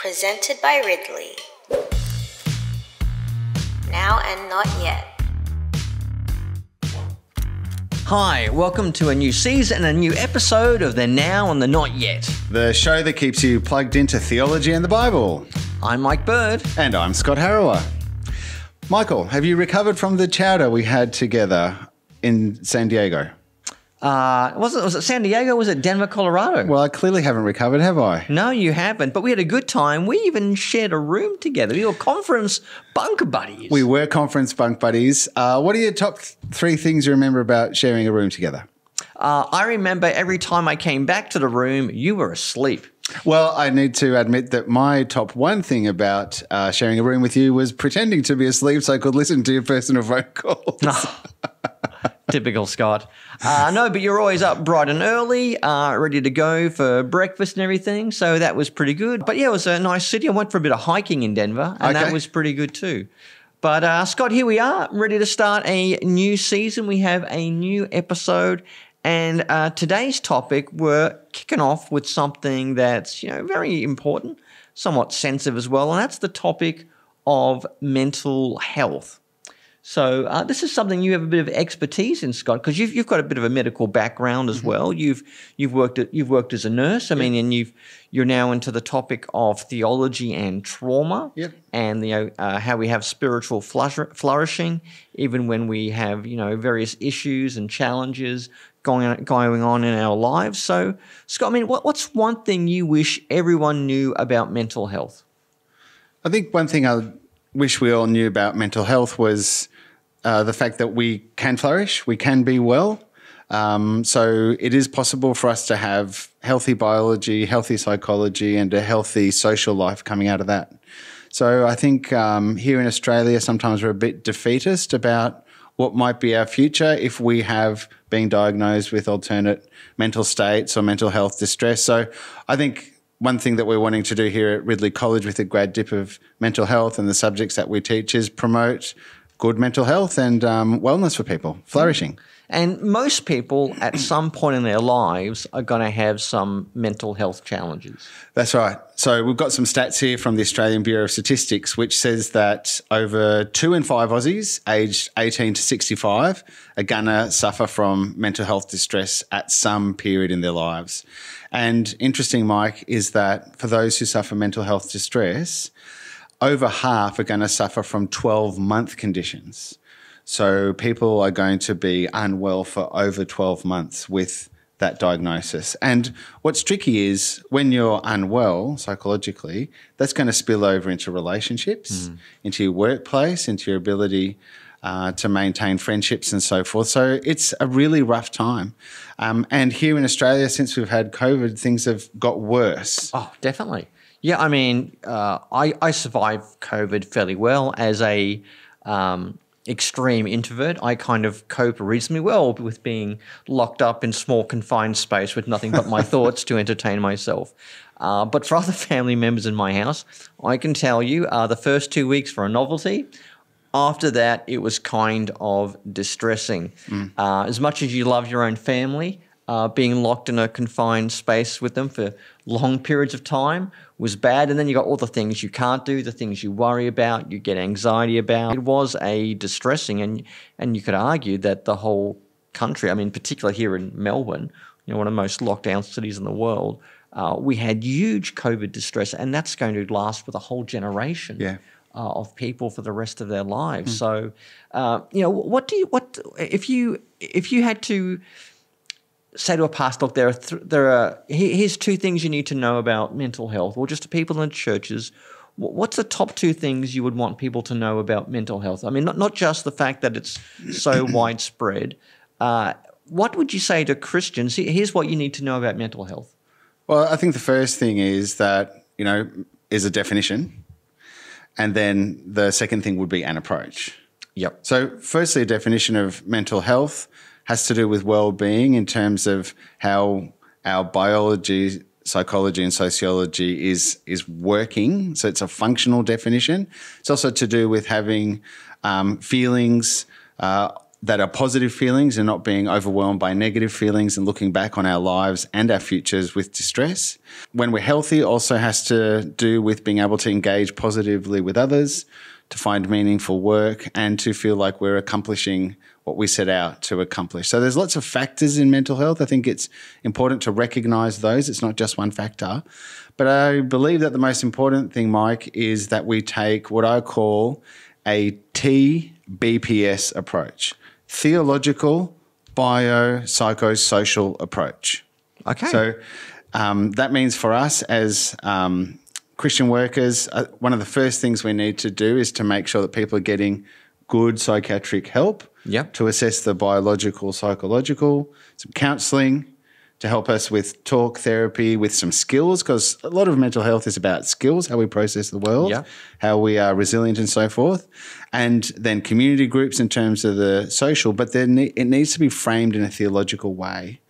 presented by Ridley. Now and not yet. Hi, welcome to a new season and a new episode of the Now and the Not Yet. The show that keeps you plugged into theology and the Bible. I'm Mike Bird. And I'm Scott Harrower. Michael, have you recovered from the chowder we had together in San Diego? Uh, was it was it San Diego? Was it Denver, Colorado? Well, I clearly haven't recovered, have I? no, you haven't. But we had a good time. We even shared a room together. We were conference bunk buddies. We were conference bunk buddies. Uh, what are your top th- three things you remember about sharing a room together? uh, I remember every time I came back to the room, you were asleep. Well, I need to admit that my top one thing about uh, sharing a room with you was pretending to be asleep so I could listen to your personal phone calls. Typical Scott. Uh, no, but you're always up bright and early, uh, ready to go for breakfast and everything. So that was pretty good. But yeah, it was a nice city. I went for a bit of hiking in Denver, and that was pretty good too. But uh, Scott, here we are, ready to start a new season. We have a new episode. And uh, today's topic, we're kicking off with something that's you know very important, somewhat sensitive as well, and that's the topic of mental health. So uh, this is something you have a bit of expertise in, Scott, because you've, you've got a bit of a medical background as well. You've you've worked at, you've worked as a nurse. I mean, and you've you're now into the topic of theology and trauma, Yep. and you know uh, how we have spiritual flourishing, even when we have you know various issues and challenges going on, going on in our lives. So, Scott, I mean, what, what's one thing you wish everyone knew about mental health? I think one thing I wish we all knew about mental health was uh, the fact that we can flourish, we can be well. Um, so it is possible for us to have healthy biology, healthy psychology, and a healthy social life coming out of that. So I think um, here in Australia, sometimes we're a bit defeatist about what might be our future if we have been diagnosed with alternate mental states or mental health distress. So I think one thing that we're wanting to do here at Ridley College with the grad dip of mental health and the subjects that we teach is promote good mental health and um, wellness for people, flourishing. And most people at some point in their lives are going to have some mental health challenges. That's right. So we've got some stats here from the Australian Bureau of Statistics, which says that over two in five Aussies aged 18 to 65 are gonna suffer from mental health distress at some period in their lives. And interesting, Mike, is that for those who suffer mental health distress, over half are going to suffer from 12 month conditions. So people are going to be unwell for over 12 months with that diagnosis. And what's tricky is when you're unwell psychologically, that's going to spill over into relationships, into your workplace, into your ability uh, to maintain friendships and so forth. So it's a really rough time. Um, and here in Australia, since we've had COVID, things have got worse. Oh, definitely. Yeah, I mean, uh, I, I survived COVID fairly well as a um, extreme introvert. I kind of cope reasonably well with being locked up in small confined space with nothing but my thoughts to entertain myself. Uh, but for other family members in my house, I can tell you uh, the first two weeks were a novelty. After that, it was kind of distressing. Uh, as much as you love your own family, uh, being locked in a confined space with them for long periods of time was bad. And then you got all the things you can't do, the things you worry about, you get anxiety about. It was a distressing, and and you could argue that the whole country, I mean, particularly here in Melbourne, you know, one of the most locked down cities in the world, uh, we had huge COVID distress, and that's going to last for the whole generation Yeah. uh, of people for the rest of their lives. So, uh, you know, what do you what if you if you had to say to a pastor, look, there are th- there are here's two things you need to know about mental health, or just to people in churches. What's the top two things you would want people to know about mental health? I mean, not not just the fact that it's so widespread. Uh, what would you say to Christians? Here's what you need to know about mental health. Well, I think the first thing is that, you know, is a definition. And then the second thing would be an approach. Yep. So, firstly, a definition of mental health has to do with well-being in terms of how our biology, psychology, and sociology is is working. So, it's a functional definition. It's also to do with having um, feelings, uh, that are positive feelings and not being overwhelmed by negative feelings and looking back on our lives and our futures with distress. When we're healthy, also has to do with being able to engage positively with others, to find meaningful work, and to feel like we're accomplishing what we set out to accomplish. So there's lots of factors in mental health. I think it's important to recognize those. It's not just one factor. But I believe that the most important thing, Mike, is that we take what I call a TBPS approach theological, bio, psychosocial approach. Okay. So um, that means for us as um, Christian workers, uh, one of the first things we need to do is to make sure that people are getting good psychiatric help Yep. to assess the biological, psychological, some counseling to help us with talk therapy, with some skills, because a lot of mental health is about skills, how we process the world, Yeah. how we are resilient and so forth. And then community groups in terms of the social, but then it needs to be framed in a theological way.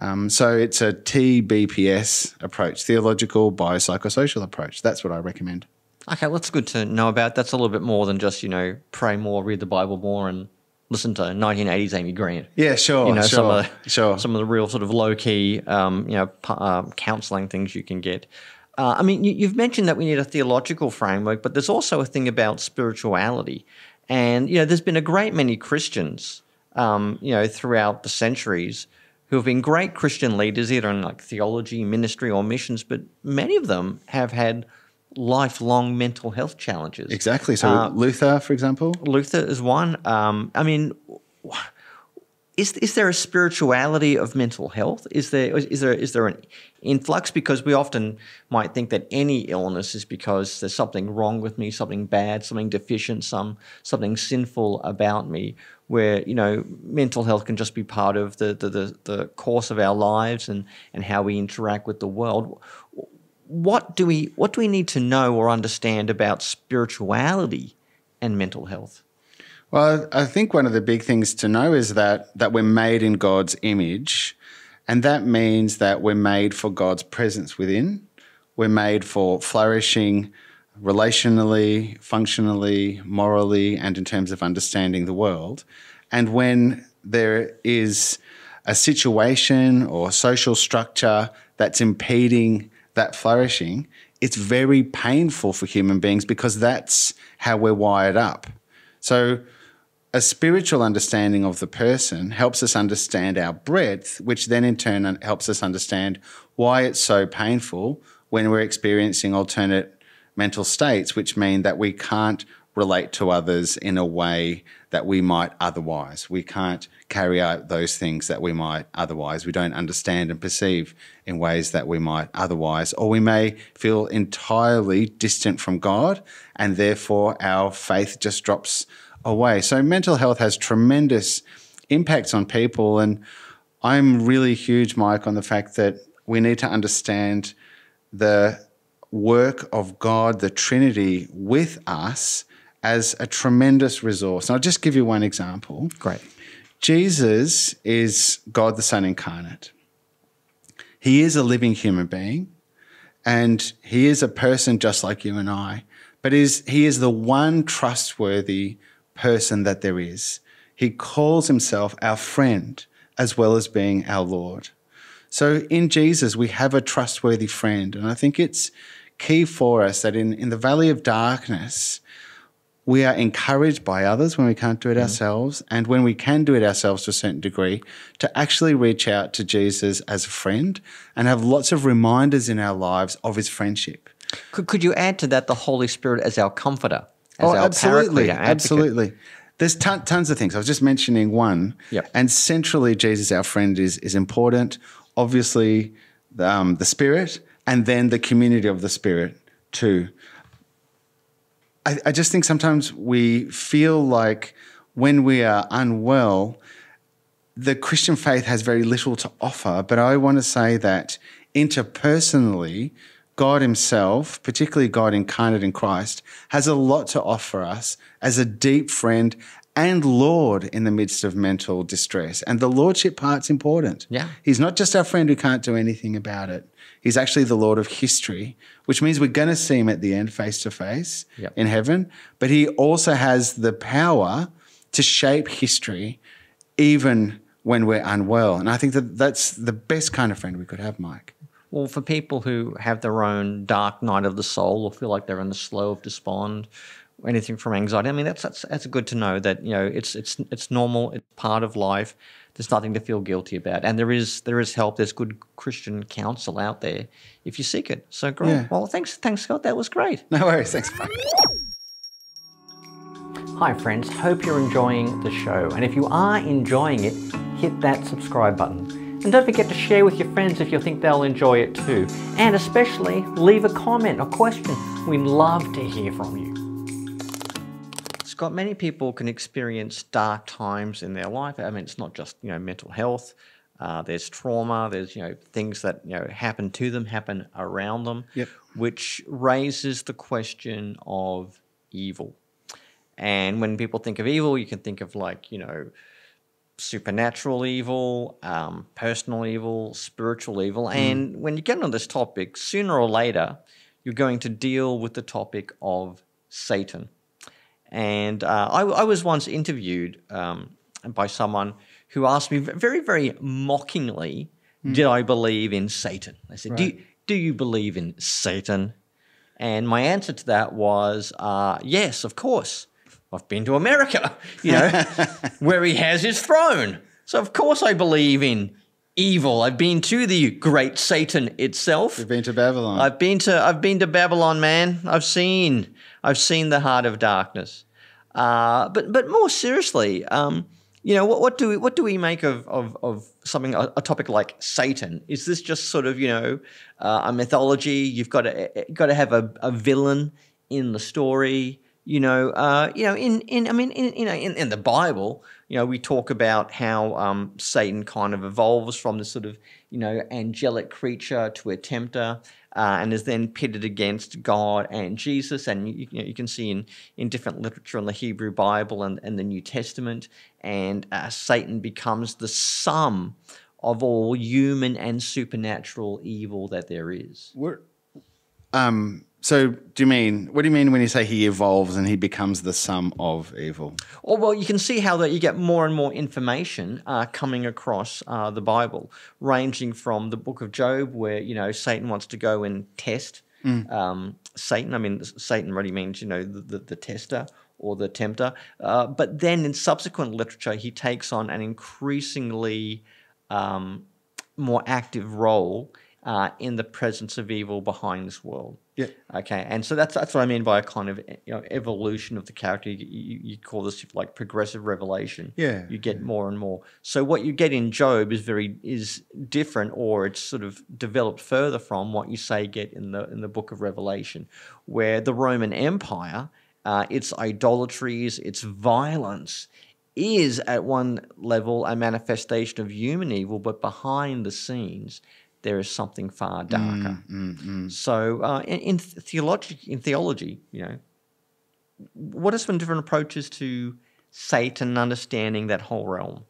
Um, so it's a TBPS approach, theological biopsychosocial approach. That's what I recommend. Okay, well, that's good to know about. That's a little bit more than just, you know, pray more, read the Bible more, and listen to 1980s Amy Grant. Yeah, sure, You know, some sure, of the, sure. some of the real sort of low key, um, you know, um, counseling things you can get. Uh, I mean, you, you've mentioned that we need a theological framework, but there's also a thing about spirituality, and you know, there's been a great many Christians, um, you know, throughout the centuries who have been great Christian leaders, either in like theology, ministry, or missions, but many of them have had lifelong mental health challenges. Exactly. So Uh, Luther, for example, Luther is one. Um, I mean, is is there a spirituality of mental health? Is there is there is there an influx? Because we often might think that any illness is because there's something wrong with me, something bad, something deficient, some something sinful about me. Where you know mental health can just be part of the the, the, the course of our lives and and how we interact with the world. What do we what do we need to know or understand about spirituality and mental health? Well, I think one of the big things to know is that that we're made in God's image, and that means that we're made for God's presence within. We're made for flourishing relationally, functionally, morally, and in terms of understanding the world. And when there is a situation or social structure that's impeding that flourishing, it's very painful for human beings because that's how we're wired up. So, a spiritual understanding of the person helps us understand our breadth, which then in turn helps us understand why it's so painful when we're experiencing alternate mental states, which mean that we can't relate to others in a way that we might otherwise. We can't carry out those things that we might otherwise. We don't understand and perceive in ways that we might otherwise. Or we may feel entirely distant from God, and therefore our faith just drops away. So mental health has tremendous impacts on people. And I'm really huge, Mike, on the fact that we need to understand the work of God, the Trinity, with us as a tremendous resource. And I'll just give you one example. Great. Jesus is God the Son incarnate. He is a living human being and he is a person just like you and I, but is, he is the one trustworthy person that there is. He calls himself our friend as well as being our Lord. So in Jesus, we have a trustworthy friend. And I think it's key for us that in, in the valley of darkness, we are encouraged by others when we can't do it mm-hmm. ourselves, and when we can do it ourselves to a certain degree, to actually reach out to Jesus as a friend and have lots of reminders in our lives of his friendship. Could, could you add to that the Holy Spirit as our comforter, as oh, our absolutely, absolutely. There's ton, tons of things. I was just mentioning one, Yep. and centrally, Jesus, our friend, is is important. Obviously, um, the Spirit, and then the community of the Spirit too. I, I just think sometimes we feel like when we are unwell, the Christian faith has very little to offer. But I want to say that interpersonally, God Himself, particularly God incarnate in Christ, has a lot to offer us as a deep friend and Lord in the midst of mental distress. And the Lordship part's important. Yeah. He's not just our friend who can't do anything about it. He's actually the Lord of history, which means we're going to see him at the end face to face in heaven. But he also has the power to shape history, even when we're unwell. And I think that that's the best kind of friend we could have, Mike. Well, for people who have their own dark night of the soul or feel like they're in the slough of despond, anything from anxiety, I mean that's that's that's good to know that you know it's it's it's normal, it's part of life. There's nothing to feel guilty about, and there is there is help. There's good Christian counsel out there if you seek it. So great. Yeah. Well, thanks, thanks, Scott. That was great. No worries. Thanks, Mike. Hi, friends. Hope you're enjoying the show. And if you are enjoying it, hit that subscribe button. And don't forget to share with your friends if you think they'll enjoy it too. And especially leave a comment or question. We'd love to hear from you. Scott, many people can experience dark times in their life. I mean, it's not just you know mental health. Uh, there's trauma. There's you know things that you know happen to them, happen around them, Yep. which raises the question of evil. And when people think of evil, you can think of like, you know, supernatural evil, um, personal evil, spiritual evil. And when you get on this topic, sooner or later, you're going to deal with the topic of Satan. And uh, I, I was once interviewed um, by someone who asked me very, very mockingly, Did I believe in Satan? I said, do, you, do you believe in Satan? And my answer to that was, uh, Yes, of course. I've been to America, you know, where he has his throne. So, of course, I believe in evil. I've been to the great Satan itself. We've been to Babylon. I've been to I've been to Babylon, man. I've seen I've seen the heart of darkness. Uh, but but more seriously, um, you know, what, what do we what do we make of of, of something a, a topic like Satan? Is this just sort of you know uh, a mythology? You've got to got to have a, a villain in the story. You know, uh, you know, in, in I mean, in, you know, in, in the Bible, you know, we talk about how um, Satan kind of evolves from this sort of, you know, angelic creature to a tempter, uh, and is then pitted against God and Jesus. And you, you, know, you can see in, in different literature in the Hebrew Bible and, and the New Testament, and uh, Satan becomes the sum of all human and supernatural evil that there is. We're, um, so, do you mean, what do you mean when you say he evolves and he becomes the sum of evil? Or well, you can see how that you get more and more information uh, coming across uh, the Bible, ranging from the Book of Job, where you know Satan wants to go and test um, Satan. I mean, Satan really means you know the, the, the tester or the tempter. Uh, but then in subsequent literature, he takes on an increasingly um, more active role uh, in the presence of evil behind this world. Yeah. Okay, and so that's that's what I mean by a kind of you know evolution of the character. You, you, call this like progressive revelation. Yeah, you get more and more. So what you get in Job is very is different, or it's sort of developed further from what you say get in the in the Book of Revelation, where the Roman Empire, uh, its idolatries, its violence, is at one level a manifestation of human evil, but behind the scenes there is something far mm, darker. Mm, mm. So, uh, in, in theology, in theology, you know, what are some different approaches to Satan understanding that whole realm?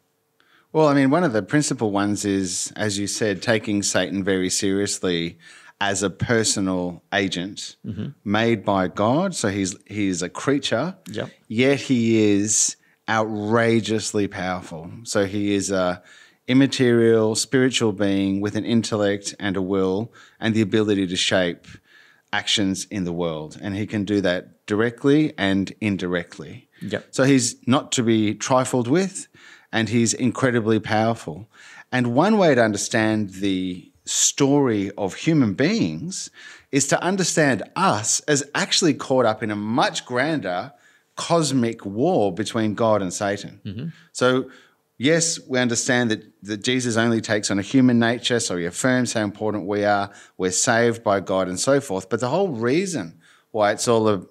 Well, I mean, one of the principal ones is, as you said, taking Satan very seriously as a personal agent mm-hmm. made by God. So he's he's a creature, Yep. yet he is outrageously powerful. So he is a immaterial spiritual being with an intellect and a will and the ability to shape actions in the world. And he can do that directly and indirectly. Yep. So he's not to be trifled with and he's incredibly powerful. And one way to understand the story of human beings is to understand us as actually caught up in a much grander cosmic war between God and Satan. Mm-hmm. So, yes, we understand that, that Jesus only takes on a human nature, so he affirms how important we are, we're saved by God, and so forth. But the whole reason why it's all a,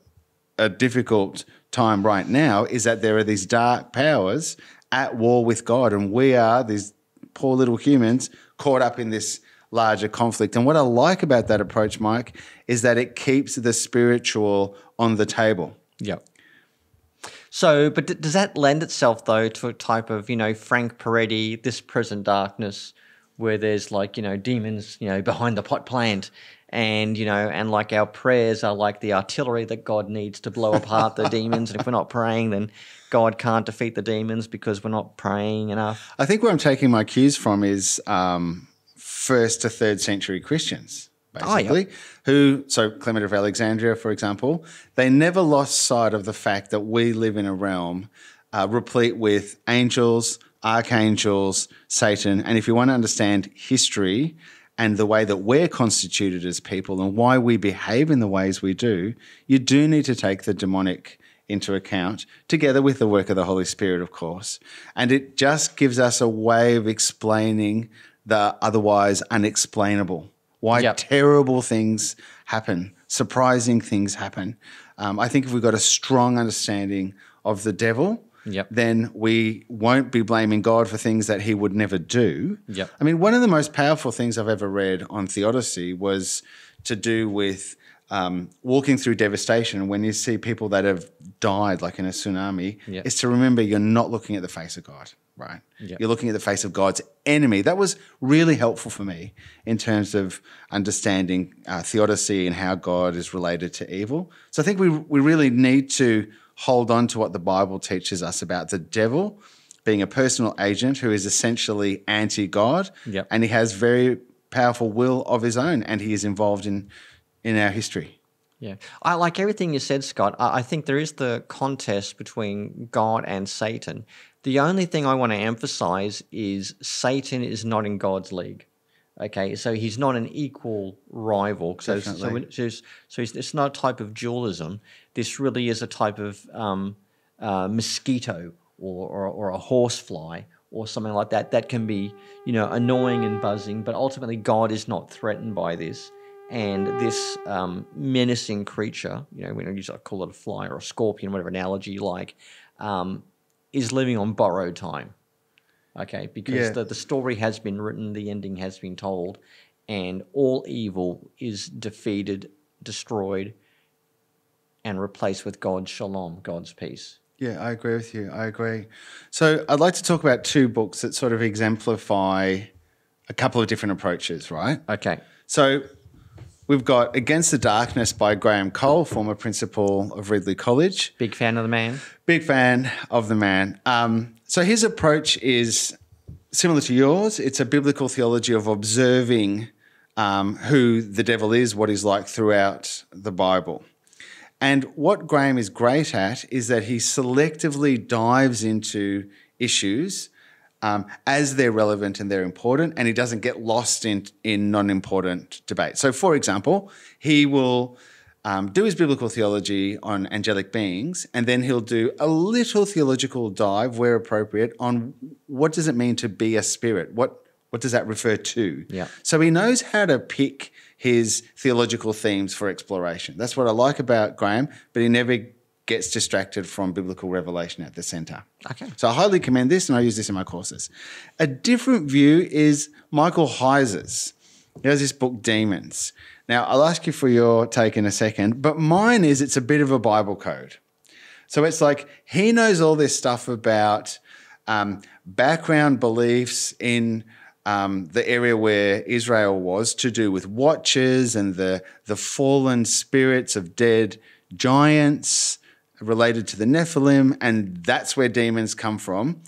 a difficult time right now is that there are these dark powers at war with God, and we are these poor little humans caught up in this larger conflict. And what I like about that approach, Mike, is that it keeps the spiritual on the table. Yep. So, but d- does that lend itself though to a type of you know Frank Peretti, this present darkness, where there's like you know demons you know behind the pot plant, and you know, and like our prayers are like the artillery that God needs to blow apart the demons. And if we're not praying, then God can't defeat the demons because we're not praying enough. I think where I'm taking my cues from is um, first to third century Christians, Yeah. basically, who, so Clement of Alexandria, for example, they never lost sight of the fact that we live in a realm uh, replete with angels, archangels, Satan. And if you want to understand history and the way that we're constituted as people and why we behave in the ways we do, you do need to take the demonic into account, together with the work of the Holy Spirit, of course. And it just gives us a way of explaining the otherwise unexplainable. Why Yep. terrible things happen, surprising things happen. Um, I think if we've got a strong understanding of the devil, Yep. then we won't be blaming God for things that he would never do. Yep. I mean, one of the most powerful things I've ever read on theodicy was to do with um, walking through devastation. When you see people that have died, like in a tsunami, Yep. is to remember you're not looking at the face of God, right? Yep. You're looking at the face of God's enemy. That was really helpful for me in terms of understanding uh, theodicy and how God is related to evil. So I think we, we really need to hold on to what the Bible teaches us about the devil being a personal agent who is essentially anti God. Yep. And he has very powerful will of his own and he is involved in, in our history. Yeah, I like everything you said, Scott. I, I think there is the contest between God and Satan. The only thing I want to emphasize is Satan is not in God's league. Okay, so he's not an equal rival. So, so, so, it's, so it's, it's not a type of dualism. This really is a type of um, uh, mosquito or, or, or a horsefly or something like that. That can be, you know, annoying and buzzing, but ultimately God is not threatened by this. And this um, menacing creature, you know, we don't usually call it a fly or a scorpion, whatever analogy you like, um, is living on borrowed time. Okay, because Yeah. the, the story has been written, the ending has been told, and all evil is defeated, destroyed, and replaced with God's shalom, God's peace. Yeah, I agree with you. I agree. So I'd like to talk about two books that sort of exemplify a couple of different approaches, right? Okay. So we've got Against the Darkness by Graham Cole, former principal of Ridley College. Big fan of the man. Big fan of the man. Um, so his approach is similar to yours. It's a biblical theology of observing um, who the devil is, what he's like throughout the Bible. And what Graham is great at is that he selectively dives into issues um, as they're relevant and they're important, and he doesn't get lost in, in non important debate. So, for example, he will um, do his biblical theology on angelic beings, and then he'll do a little theological dive, where appropriate, on what does it mean to be a spirit? What, what does that refer to? Yeah. So he knows how to pick his theological themes for exploration. That's what I like about Graham, but he never gets distracted from biblical revelation at the center. Okay. So I highly commend this, and I use this in my courses. A different view is Michael Heiser's. He has this book, Demons. Now, I'll ask you for your take in a second, but mine is it's a bit of a Bible code. So it's like he knows all this stuff about um, background beliefs in um, the area where Israel was to do with watchers and the, the fallen spirits of dead giants related to the Nephilim, and that's where demons come from.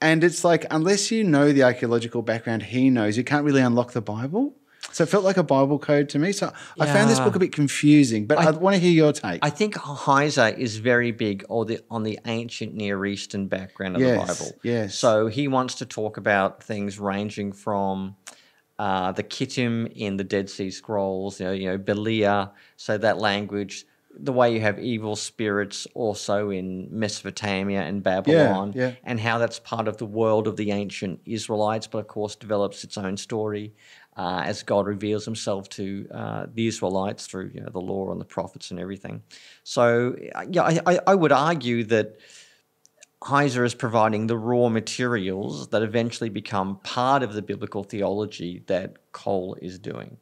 And it's like, unless you know the archaeological background he knows, you can't really unlock the Bible. So it felt like a Bible code to me. So I found this book a bit confusing, but I, want to hear your take. I think Heiser is very big on the, on the ancient Near Eastern background of Yes, the Bible. yes. So he wants to talk about things ranging from uh, the Kittim in the Dead Sea Scrolls, you know, you know, Belial, so that language, the way you have evil spirits also in Mesopotamia and Babylon, yeah. and how that's part of the world of the ancient Israelites, but of course develops its own story uh, as God reveals himself to uh, the Israelites through you know, the law and the prophets and everything. So, uh, yeah, I, I, I would argue that Heiser is providing the raw materials that eventually become part of the biblical theology that Cole is doing.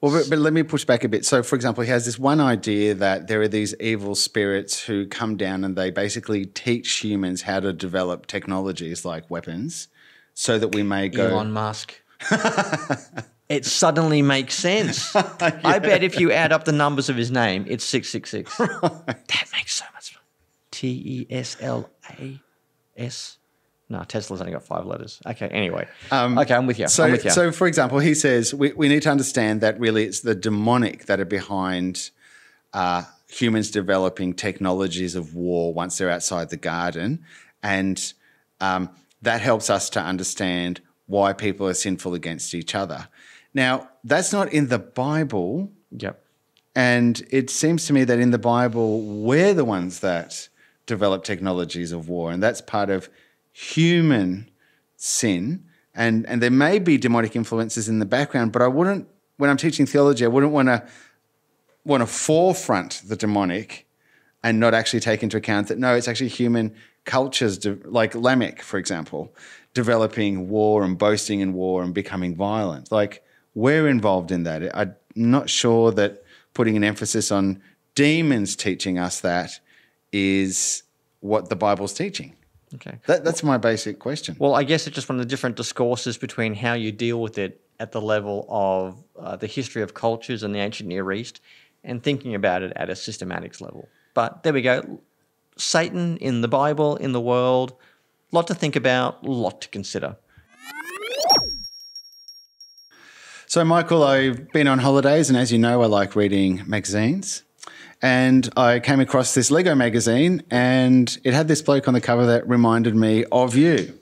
Well, but, but let me push back a bit. So, for example, he has this one idea that there are these evil spirits who come down and they basically teach humans how to develop technologies like weapons so that we may go. Elon Musk. it suddenly makes sense. I bet if you add up the numbers of his name, it's 666. That makes so much fun. T E S L A S. No, Tesla's only got five letters. Okay, anyway. okay, I'm with you. Um, So, I'm with you. so for example, he says we, we need to understand that really it's the demonic that are behind uh, humans developing technologies of war once they're outside the garden. And um, that helps us to understand why people are sinful against each other. Now, that's not in the Bible. yep. And it seems to me that in the Bible, we're the ones that develop technologies of war, and that's part of human sin. And and there may be demonic influences in the background, but I wouldn't. When I'm teaching theology, I wouldn't want to want to forefront the demonic and not actually take into account that no, it's actually human cultures, de- like Lamech, for example, developing war and boasting in war and becoming violent. Like we're involved in that. I'm not sure that putting an emphasis on demons teaching us that is what the Bible's teaching. Okay. That, that's my basic question. Well, I guess it's just one of the different discourses between how you deal with it at the level of uh, the history of cultures in the ancient Near East and thinking about it at a systematics level. But there we go. Satan in the Bible, in the world, lot to think about, lot to consider. So, Michael, I've been on holidays, and as you know, I like reading magazines. And I came across this Lego magazine, and it had this bloke on the cover that reminded me of you.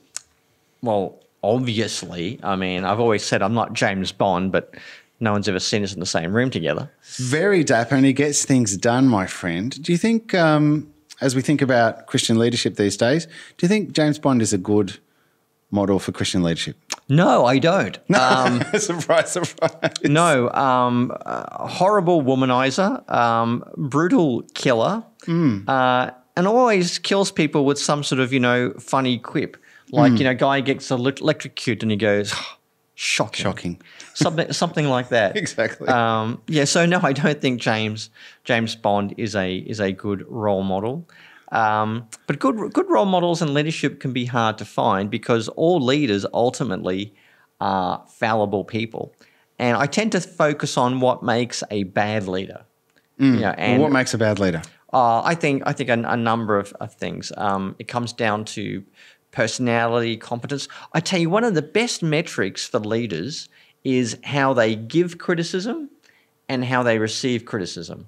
Well, obviously, I mean, I've always said I'm not James Bond, but no one's ever seen us in the same room together. Very dapper, and he gets things done, my friend. Do you think, um, as we think about Christian leadership these days, do you think James Bond is a good model for Christian leadership? No, I don't. Um, surprise, surprise. no, um, horrible womanizer, um, brutal killer, uh, and always kills people with some sort of, you know, funny quip. Like, you know, guy gets elec- electrocuted and he goes, shocking. Shocking. Something, something like that. Exactly. Um, yeah, so no, I don't think James James Bond is a is a good role model. Um, but good good role models and leadership can be hard to find because all leaders ultimately are fallible people, and I tend to focus on what makes a bad leader. Yeah, Well, and what makes a bad leader? uh, I think I think a, a number of, of things. Um, it comes down to personality, competence. I tell you, one of the best metrics for leaders is how they give criticism and how they receive criticism.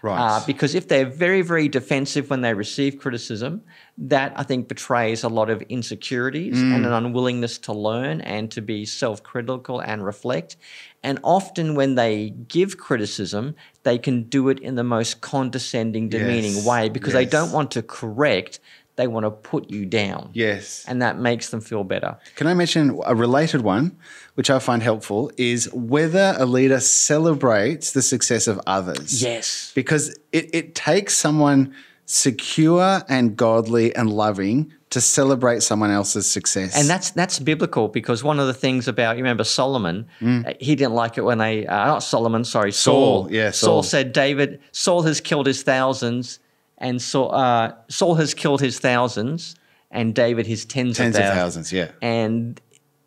Right. Uh, because if they're very, very defensive when they receive criticism, that I think betrays a lot of insecurities and an unwillingness to learn and to be self critical and reflect. And often when they give criticism, they can do it in the most condescending, demeaning Yes, way because they don't want to correct, they want to put you down. yes. And that makes them feel better. Can I mention a related one, which I find helpful, is whether a leader celebrates the success of others. Yes. Because it, it takes someone secure and godly and loving to celebrate someone else's success. And that's that's biblical because one of the things about you remember Solomon, uh, he didn't like it when they uh, not Solomon, sorry, Saul. Saul, yeah, Saul Saul. said, David, Saul has killed his thousands, and Saul, uh, Saul has killed his thousands, and David his tens, tens of of thousands. thousands, yeah. And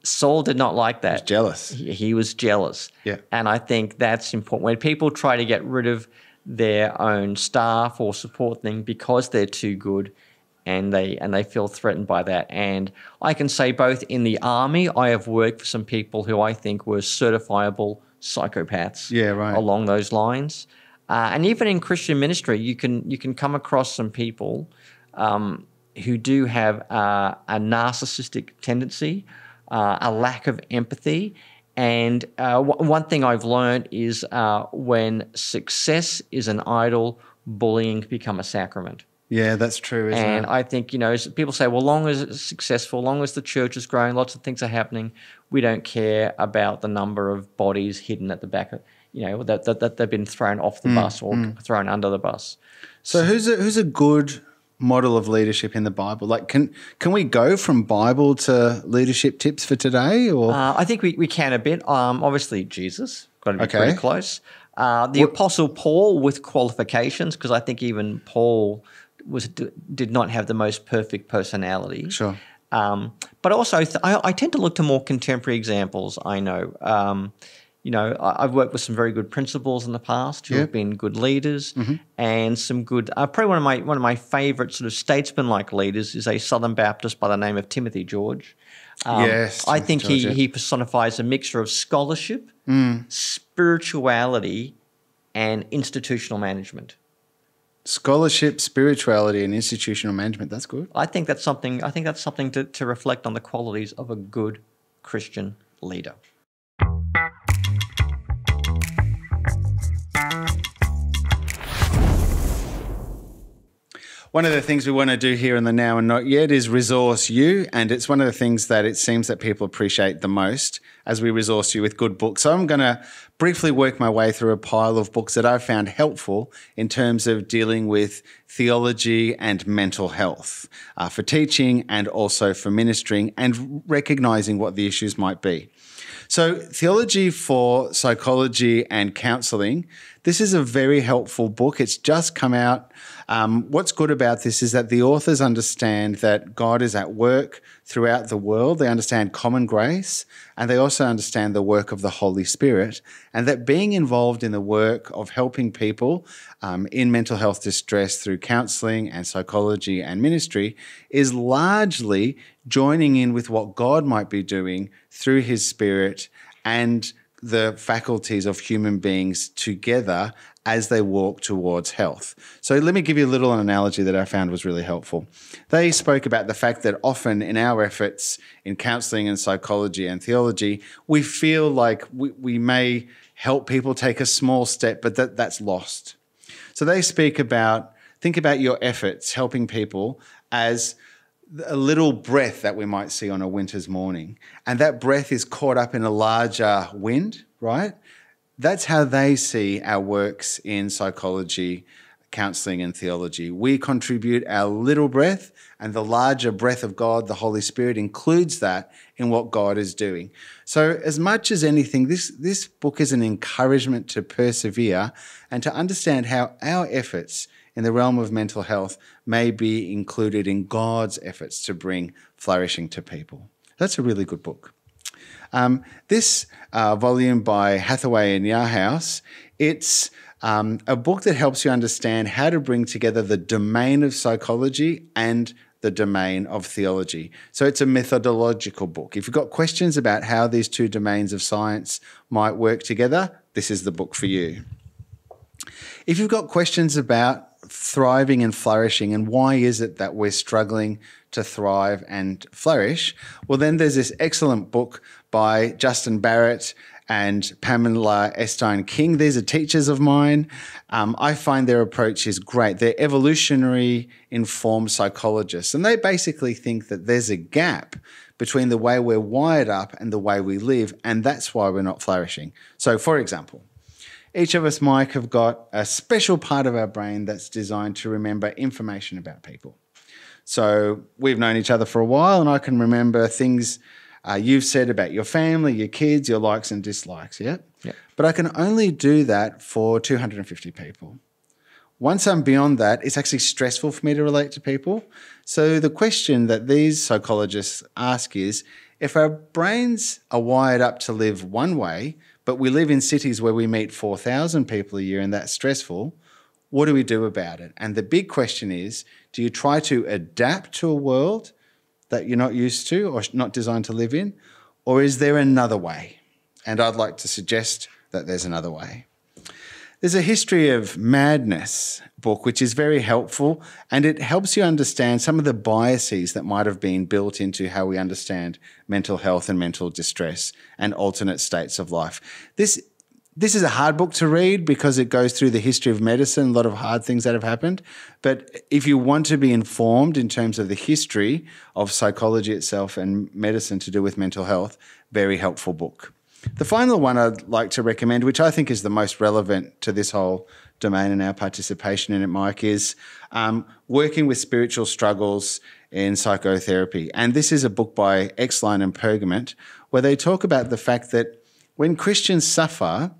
Saul did not like that. Jealous. He, he was jealous. Yeah. And I think that's important. When people try to get rid of their own staff or support them because they're too good and they and they feel threatened by that. And I can say both in the army, I have worked for some people who I think were certifiable psychopaths. Yeah, right. Along those lines. Uh, and even in Christian ministry, you can you can come across some people um, who do have uh, a narcissistic tendency, uh, a lack of empathy. And uh, w- one thing I've learned is uh, when success is an idol, bullying become a sacrament. Yeah, that's true, isn't And it? I think, you know, people say, well, long as it's successful, long as the church is growing, lots of things are happening, we don't care about the number of bodies hidden at the back of, you know, that, that, that they've been thrown off the Mm, bus or thrown under the bus. So who's a, who's a good model of leadership in the Bible? Like, can can we go from Bible to leadership tips for today? Or Uh, I think we, we can a bit. Um, obviously, Jesus, got to be Okay. pretty close. Uh, the Apostle Paul with qualifications, because I think even Paul was did not have the most perfect personality. Sure. Um, but also, th- I, I tend to look to more contemporary examples. I know, um, you know, I, I've worked with some very good principals in the past who Yeah. have been good leaders, and some good. Uh, probably one of my one of my favourite sort of statesman-like leaders is a Southern Baptist by the name of Timothy George. Um, Yes, I think George, he yeah. he personifies a mixture of scholarship, Mm. spirituality, and institutional management. Scholarship, spirituality, and institutional management. That's good. I think that's something. I think that's something to, to reflect on the qualities of a good Christian leader. One of the things we want to do here in the now and not yet is resource you. And it's one of the things that it seems that people appreciate the most as we resource you with good books. So I'm going to briefly work my way through a pile of books that I've found helpful in terms of dealing with theology and mental health uh, for teaching and also for ministering and recognizing what the issues might be. So, Theology for Psychology and Counseling. This is a very helpful book. It's just come out. Um, what's good about this is that the authors understand that God is at work throughout the world. They understand common grace and they also understand the work of the Holy Spirit, and that being involved in the work of helping people um, in mental health distress through counseling and psychology and ministry is largely joining in with what God might be doing through His Spirit and the faculties of human beings together as they walk towards health. So, let me give you a little analogy that I found was really helpful. They spoke about the fact that often in our efforts in counseling and psychology and theology, we feel like we, we may help people take a small step, but that, that's lost. So, they speak about think about your efforts helping people as a little breath that we might see on a winter's morning. And that breath is caught up in a larger wind, right? That's how they see our works in psychology, counseling, and theology. We contribute our little breath, and the larger breath of God, the Holy Spirit, includes that in what God is doing. So, as much as anything, this, this book is an encouragement to persevere and to understand how our efforts in the realm of mental health may be included in God's efforts to bring flourishing to people. That's a really good book. Um, this uh, volume by Hathaway and Yarhouse, it's um, a book that helps you understand how to bring together the domain of psychology and the domain of theology. So it's a methodological book. If you've got questions about how these two domains of science might work together, this is the book for you. If you've got questions about thriving and flourishing and why is it that we're struggling to thrive and flourish, well, then there's this excellent book by Justin Barrett and Pamela Ebstyne King. These are teachers of mine. Um, I find their approach is great. They're evolutionary informed psychologists, and they basically think that there's a gap between the way we're wired up and the way we live, and that's why we're not flourishing. So, for example, each of us, Mike, have got a special part of our brain that's designed to remember information about people. So we've known each other for a while, and I can remember things uh, you've said about your family, your kids, your likes and dislikes. Yeah. Yeah. But I can only do that for 250 people. Once I'm beyond that, it's actually stressful for me to relate to people. So the question that these psychologists ask is if our brains are wired up to live one way, but we live in cities where we meet 4,000 people a year and that's stressful, what do we do about it? And the big question is do you try to adapt to a world that you're not used to or not designed to live in? Or is there another way? And I'd like to suggest that there's another way. There's a History of Madness book, which is very helpful, and it helps you understand some of the biases that might have been built into how we understand mental health and mental distress and alternate states of life. This this is a hard book to read because it goes through the history of medicine, a lot of hard things that have happened. But if you want to be informed in terms of the history of psychology itself and medicine to do with mental health, very helpful book. The final one I'd like to recommend, which I think is the most relevant to this whole domain and our participation in it, Mike, is um, Working with Spiritual Struggles in Psychotherapy. And this is a book by Exline and Pargament, where they talk about the fact that when Christians suffer,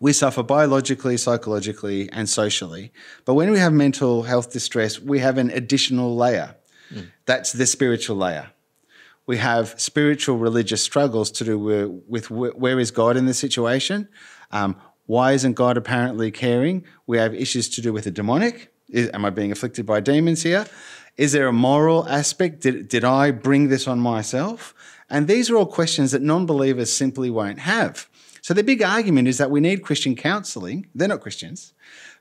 we suffer biologically, psychologically, and socially. But when we have mental health distress, we have an additional layer. That's the spiritual layer. We have spiritual religious struggles to do with, with where is God in the situation? Um, why isn't God apparently caring? We have issues to do with the demonic. Is, am I being afflicted by demons here? Is there a moral aspect? Did, did I bring this on myself? And these are all questions that non believers simply won't have. So the big argument is that we need Christian counseling. They're not Christians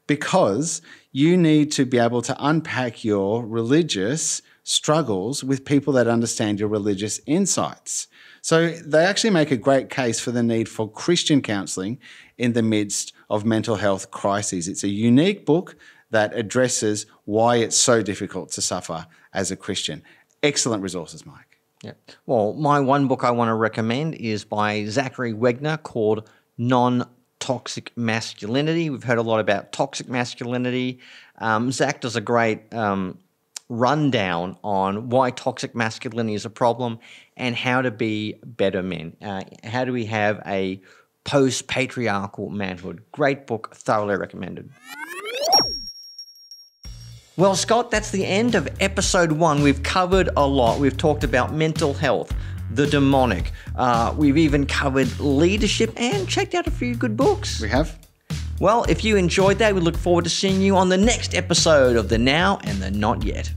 because you need to be able to unpack your religious struggles with people that understand your religious insights. So they actually make a great case for the need for Christian counseling in the midst of mental health crises. It's a unique book that addresses why it's so difficult to suffer as a Christian. Excellent resources, Mike. Yeah. Well, my one book I want to recommend is by Zachary Wagner called Non Toxic Masculinity. We've heard a lot about toxic masculinity. Um, Zach does a great um, rundown on why toxic masculinity is a problem and how to be better men. Uh, how do we have a post patriarchal manhood? Great book, thoroughly recommended. Well, Scott, that's the end of episode one. We've covered a lot. We've talked about mental health, the demonic. Uh, we've even covered leadership and checked out a few good books. We have. Well, if you enjoyed that, we look forward to seeing you on the next episode of the Now and the Not Yet.